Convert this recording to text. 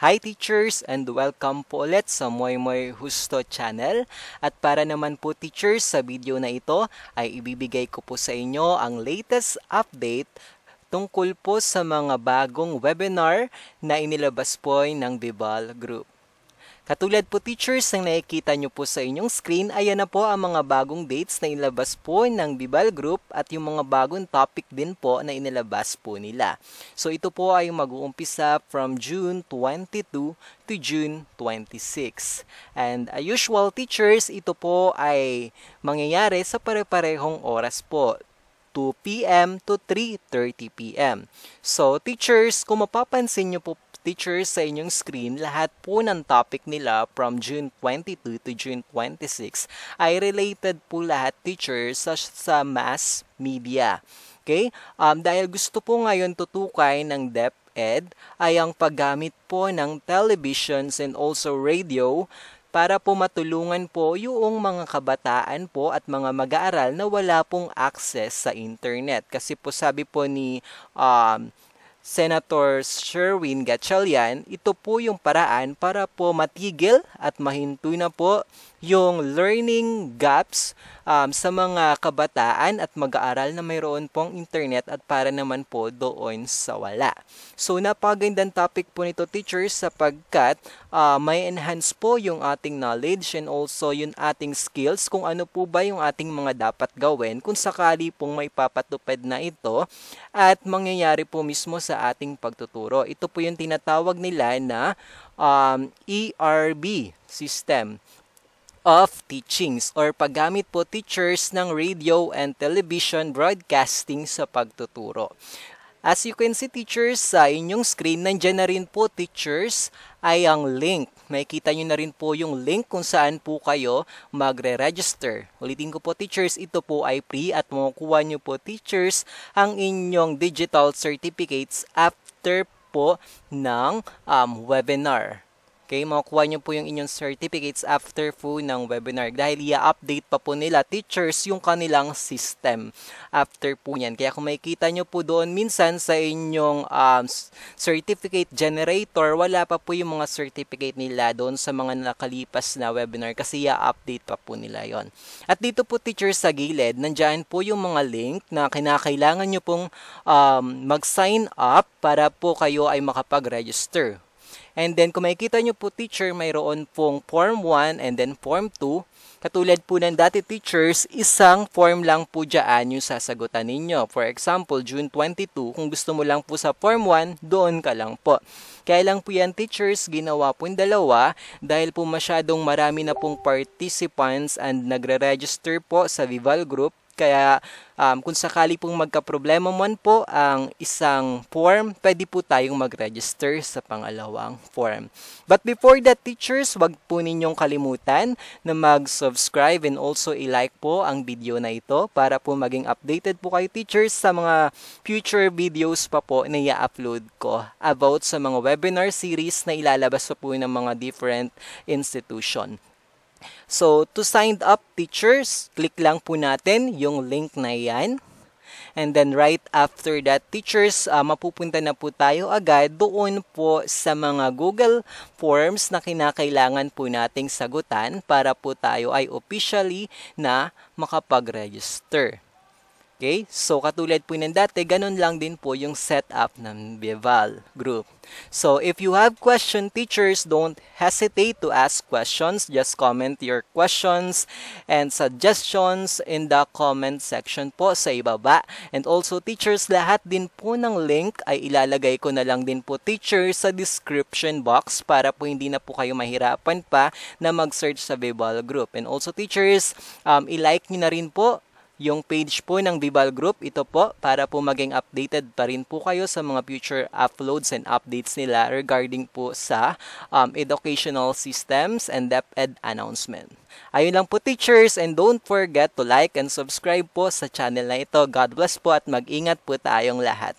Hi teachers and welcome po ulit sa Moy Moy Husto channel. At para naman po teachers sa video na ito ay ibibigay ko po sa inyo ang latest update tungkol po sa mga bagong webinar na inilabas po ng Bibal Group. Katulad po teachers ng nakikita nyo po sa inyong screen, ayan na po ang mga bagong dates na inilabas po ng Bibal Group at yung mga bagong topic din po na inilabas po nila. So ito po ay mag-uumpisa from June 22 to June 26. And uh, usual teachers, ito po ay mangyayari sa pare-parehong oras po. 2 p.m. to 3.30 p.m. So, teachers, kung mapapansin nyo po teachers sa inyong screen, lahat po ng topic nila from June 22 to June 26 ay related po lahat teachers sa, sa mass media. Okay? Um, dahil gusto po ngayon tutukay ng DepEd ay ang paggamit po ng televisions and also radio para po matulungan po yung mga kabataan po at mga mag-aaral na wala pong access sa internet. Kasi po sabi po ni um, Senator Sherwin Gatchalian, ito po yung paraan para po matigil at mahinto na po yung learning gaps um, sa mga kabataan at mag-aaral na mayroon pong internet at para naman po doon sa wala. So napagandang topic po nito teachers sapagkat uh, may enhance po yung ating knowledge and also yung ating skills kung ano po ba yung ating mga dapat gawin kung sakali pong may papatupad na ito at mangyayari po mismo sa ating pagtuturo. Ito po yung tinatawag nila na um, ERB system of teachings or paggamit po teachers ng radio and television broadcasting sa pagtuturo. As you can see teachers, sa inyong screen, nandyan na rin po teachers ay ang link. Makikita nyo na rin po yung link kung saan po kayo magre-register. Ulitin ko po teachers, ito po ay free at makukuha nyo po teachers ang inyong digital certificates after po ng um, webinar. Okay, makukuha nyo po yung inyong certificates after po ng webinar dahil i-update pa po nila teachers yung kanilang system after po yan. Kaya kung makikita nyo po doon minsan sa inyong um, certificate generator, wala pa po yung mga certificate nila doon sa mga nakalipas na webinar kasi i-update pa po nila yon. At dito po teachers sa gilid, nandyan po yung mga link na kinakailangan nyo pong um, mag-sign up para po kayo ay makapag-register. And then kung makikita nyo po teacher, mayroon pong form 1 and then form 2. Katulad po ng dati teachers, isang form lang po dyan yung sasagutan ninyo. For example, June 22, kung gusto mo lang po sa form 1, doon ka lang po. Kaya lang po yan teachers, ginawa po yung dalawa dahil po masyadong marami na pong participants and nagre-register po sa Vival Group kaya um, kung sakali pong magka-problema man po ang isang form, pwede po tayong mag-register sa pangalawang form. But before that, teachers, wag po ninyong kalimutan na mag-subscribe and also i-like po ang video na ito para po maging updated po kayo teachers sa mga future videos pa po na i-upload ko about sa mga webinar series na ilalabas po ng mga different institution. So, to sign up teachers, click lang po natin yung link na yan. And then right after that, teachers, uh, mapupunta na po tayo agad doon po sa mga Google Forms na kinakailangan po nating sagutan para po tayo ay officially na makapag-register. Okay? So, katulad po ng dati, ganun lang din po yung setup ng Beval group. So, if you have question, teachers, don't hesitate to ask questions. Just comment your questions and suggestions in the comment section po sa ibaba. And also, teachers, lahat din po ng link ay ilalagay ko na lang din po, teachers, sa description box para po hindi na po kayo mahirapan pa na mag-search sa Beval group. And also, teachers, um, i-like nyo na rin po yung page po ng Bibal Group. Ito po para po maging updated pa rin po kayo sa mga future uploads and updates nila regarding po sa um, educational systems and DepEd announcement. Ayun lang po teachers and don't forget to like and subscribe po sa channel na ito. God bless po at mag-ingat po tayong lahat.